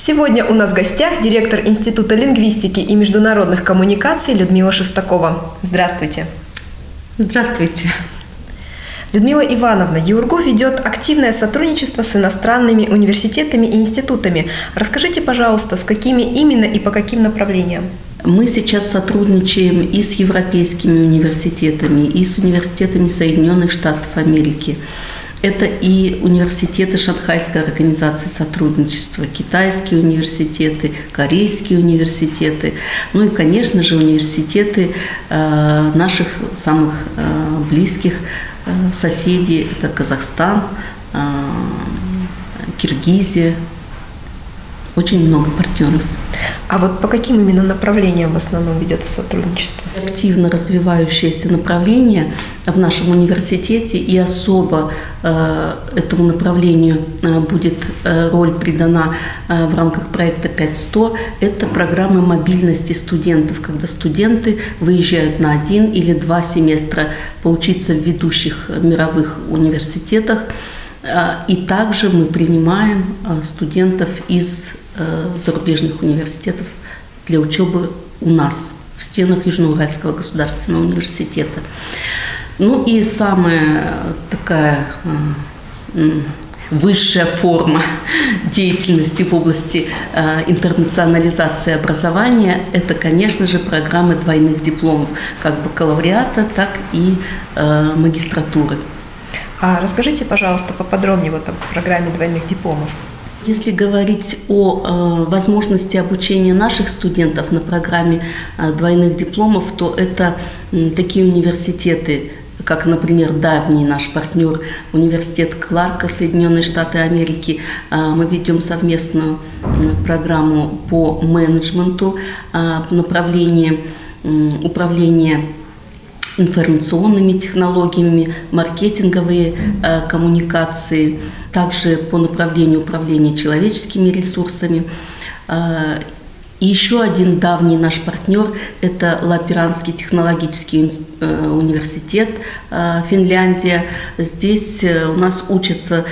Сегодня у нас в гостях директор Института лингвистики и международных коммуникаций Людмила Шестакова. Здравствуйте. Здравствуйте. Людмила Ивановна, ЕУРГУ ведет активное сотрудничество с иностранными университетами и институтами. Расскажите, пожалуйста, с какими именно и по каким направлениям? Мы сейчас сотрудничаем и с европейскими университетами, и с университетами Соединенных Штатов Америки. Это и университеты Шанхайской организации сотрудничества, китайские университеты, корейские университеты, ну и, конечно же, университеты э, наших самых э, близких э, соседей. Это Казахстан, Киргизия. Очень много партнеров. А вот по каким именно направлениям в основном ведется сотрудничество? Активно развивающееся направление в нашем университете и особо э, этому направлению э, будет э, роль придана э, в рамках проекта 5100. Это программы мобильности студентов, когда студенты выезжают на один или два семестра поучиться в ведущих мировых университетах. Э, и также мы принимаем э, студентов из зарубежных университетов для учебы у нас в стенах Южноуральского государственного университета. Ну и самая такая э, высшая форма деятельности в области э, интернационализации образования – это, конечно же, программы двойных дипломов, как бакалавриата, так и магистратуры. А расскажите, пожалуйста, поподробнее вот о программе двойных дипломов. Если говорить о э, возможности обучения наших студентов на программе э, двойных дипломов, то это э, такие университеты, как, например, давний наш партнер, университет Кларка, Соединенные Штаты Америки. Э, мы ведем совместную программу по менеджменту, э, направление управления информационными технологиями, маркетинговые э, коммуникации, также по направлению управления человеческими ресурсами. Э, и еще один давний наш партнер – это Лаперанский технологический э, университет э, Финляндия. Здесь э, у нас учатся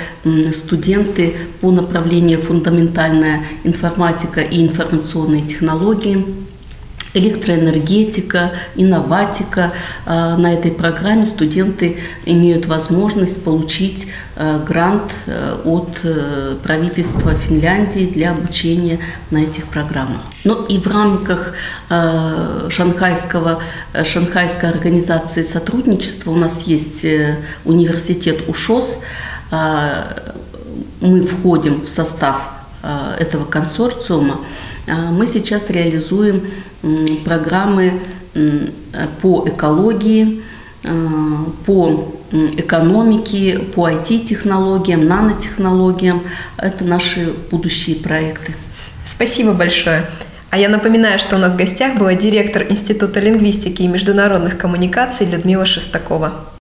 студенты по направлению фундаментальная информатика и информационные технологии электроэнергетика, инноватика. А, на этой программе студенты имеют возможность получить а, грант э, от э, правительства Финляндии для обучения на этих программах. Но ну и в рамках шанхайского, шанхайской организации сотрудничества у нас есть э, университет УШОС. Мы входим в состав этого консорциума. Мы сейчас реализуем программы по экологии, э, по экономике, по IT-технологиям, нанотехнологиям. Это наши будущие проекты. Спасибо большое. А я напоминаю, что у нас в гостях была директор Института лингвистики и международных коммуникаций Людмила Шестакова.